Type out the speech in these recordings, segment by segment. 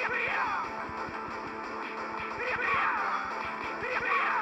그래 그래 그래 그래 그래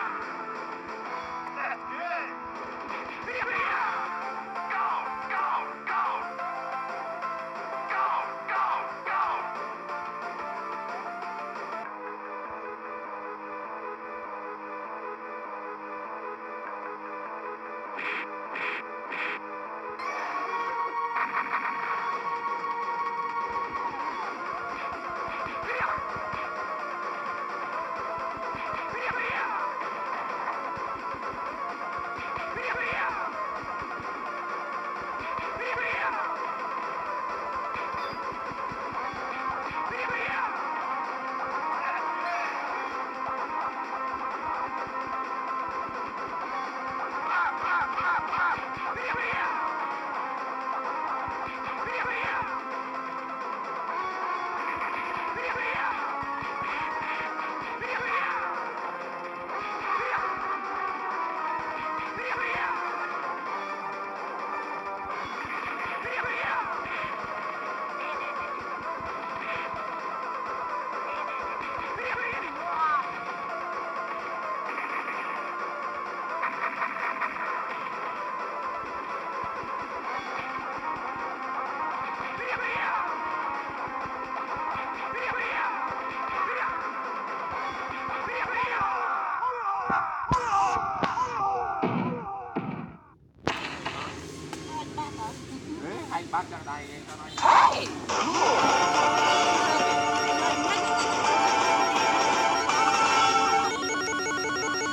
anh bắt ra đây cho nó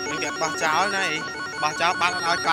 នឹងគេបោះចោលណាអីបោះចោលបាត់អត់ឲ្យក